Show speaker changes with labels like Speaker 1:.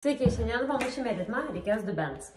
Speaker 1: Sveiki, šiandien pamušime ritmą, reikės dubens.